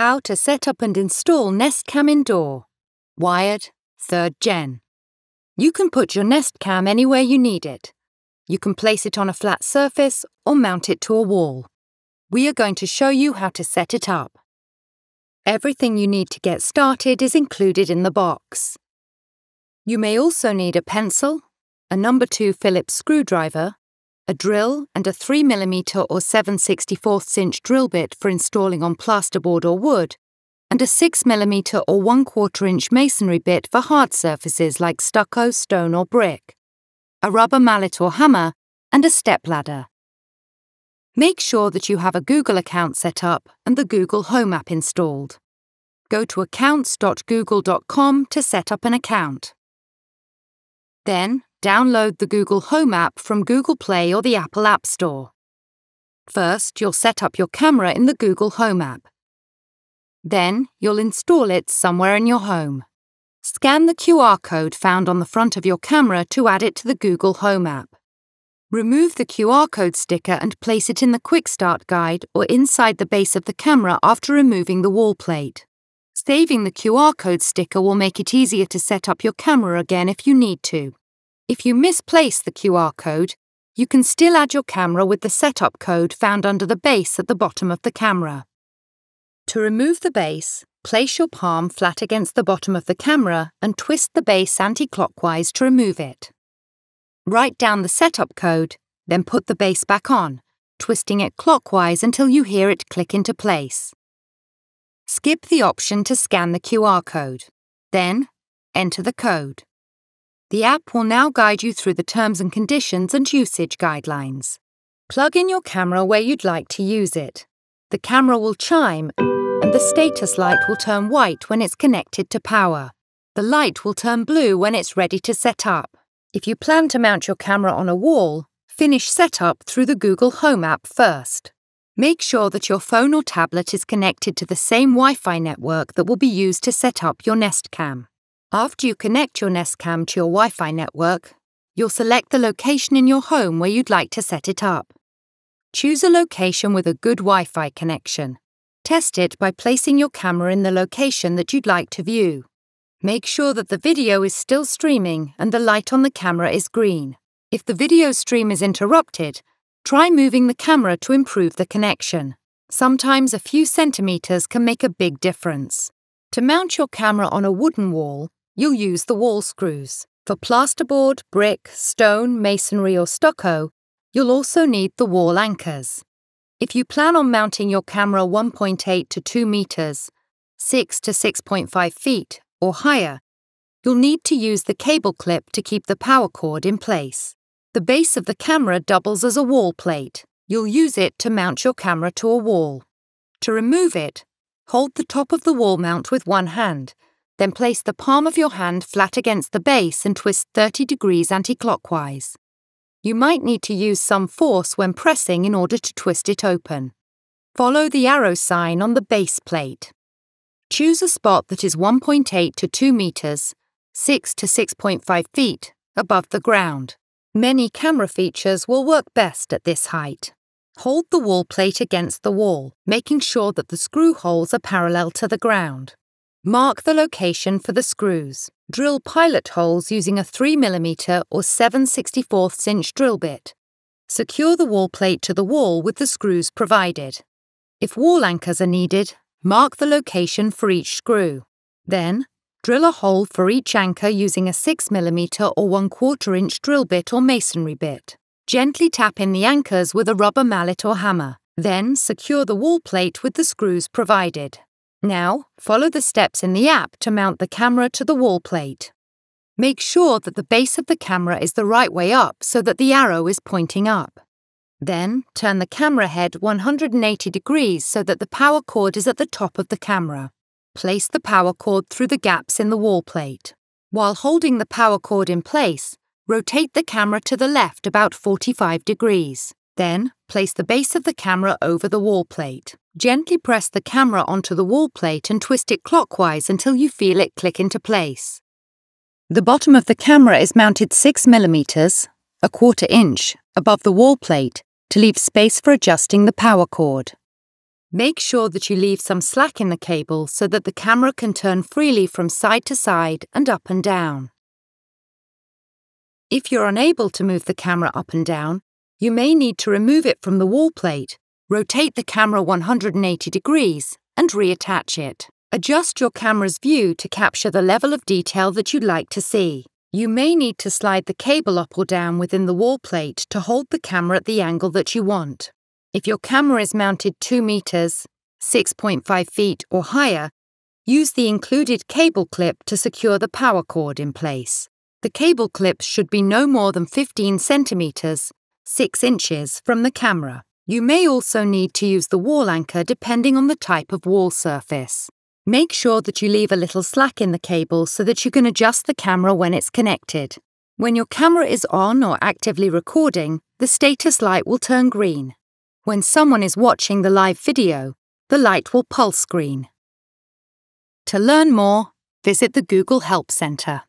How to set up and install Nest Cam indoor. Wired, 3rd gen. You can put your Nest Cam anywhere you need it. You can place it on a flat surface or mount it to a wall. We are going to show you how to set it up. Everything you need to get started is included in the box. You may also need a pencil, a number 2 Phillips screwdriver, a drill and a 3mm or 7 64 inch drill bit for installing on plasterboard or wood, and a 6mm or 1 4 inch masonry bit for hard surfaces like stucco, stone or brick, a rubber mallet or hammer, and a step ladder. Make sure that you have a Google account set up and the Google Home app installed. Go to accounts.google.com to set up an account. Then, download the Google Home app from Google Play or the Apple App Store. First, you'll set up your camera in the Google Home app. Then, you'll install it somewhere in your home. Scan the QR code found on the front of your camera to add it to the Google Home app. Remove the QR code sticker and place it in the Quick Start guide or inside the base of the camera after removing the wall plate. Saving the QR code sticker will make it easier to set up your camera again if you need to. If you misplace the QR code, you can still add your camera with the setup code found under the base at the bottom of the camera. To remove the base, place your palm flat against the bottom of the camera and twist the base anti-clockwise to remove it. Write down the setup code, then put the base back on, twisting it clockwise until you hear it click into place. Skip the option to scan the QR code. Then, enter the code. The app will now guide you through the terms and conditions and usage guidelines. Plug in your camera where you'd like to use it. The camera will chime and the status light will turn white when it's connected to power. The light will turn blue when it's ready to set up. If you plan to mount your camera on a wall, finish setup through the Google Home app first. Make sure that your phone or tablet is connected to the same Wi Fi network that will be used to set up your Nest Cam. After you connect your Nest Cam to your Wi Fi network, you'll select the location in your home where you'd like to set it up. Choose a location with a good Wi Fi connection. Test it by placing your camera in the location that you'd like to view. Make sure that the video is still streaming and the light on the camera is green. If the video stream is interrupted, try moving the camera to improve the connection. Sometimes a few centimetres can make a big difference. To mount your camera on a wooden wall, you'll use the wall screws. For plasterboard, brick, stone, masonry, or stucco, you'll also need the wall anchors. If you plan on mounting your camera 1.8 to 2 meters, 6 to 6.5 feet, or higher, you'll need to use the cable clip to keep the power cord in place. The base of the camera doubles as a wall plate. You'll use it to mount your camera to a wall. To remove it, hold the top of the wall mount with one hand then place the palm of your hand flat against the base and twist 30 degrees anti-clockwise. You might need to use some force when pressing in order to twist it open. Follow the arrow sign on the base plate. Choose a spot that is 1.8 to 2 meters, 6 to 6.5 feet above the ground. Many camera features will work best at this height. Hold the wall plate against the wall, making sure that the screw holes are parallel to the ground. Mark the location for the screws. Drill pilot holes using a 3mm or 7 64 inch drill bit. Secure the wall plate to the wall with the screws provided. If wall anchors are needed, mark the location for each screw. Then, drill a hole for each anchor using a 6mm or 1 4 inch drill bit or masonry bit. Gently tap in the anchors with a rubber mallet or hammer. Then, secure the wall plate with the screws provided. Now, follow the steps in the app to mount the camera to the wall plate. Make sure that the base of the camera is the right way up so that the arrow is pointing up. Then, turn the camera head 180 degrees so that the power cord is at the top of the camera. Place the power cord through the gaps in the wall plate. While holding the power cord in place, rotate the camera to the left about 45 degrees. Then, place the base of the camera over the wall plate. Gently press the camera onto the wall plate and twist it clockwise until you feel it click into place. The bottom of the camera is mounted 6 mm, a quarter inch, above the wall plate to leave space for adjusting the power cord. Make sure that you leave some slack in the cable so that the camera can turn freely from side to side and up and down. If you're unable to move the camera up and down, you may need to remove it from the wall plate, rotate the camera 180 degrees, and reattach it. Adjust your camera's view to capture the level of detail that you'd like to see. You may need to slide the cable up or down within the wall plate to hold the camera at the angle that you want. If your camera is mounted 2 meters, 6.5 feet or higher, use the included cable clip to secure the power cord in place. The cable clips should be no more than 15 centimeters, 6 inches from the camera. You may also need to use the wall anchor depending on the type of wall surface. Make sure that you leave a little slack in the cable so that you can adjust the camera when it's connected. When your camera is on or actively recording, the status light will turn green. When someone is watching the live video, the light will pulse green. To learn more, visit the Google Help Center.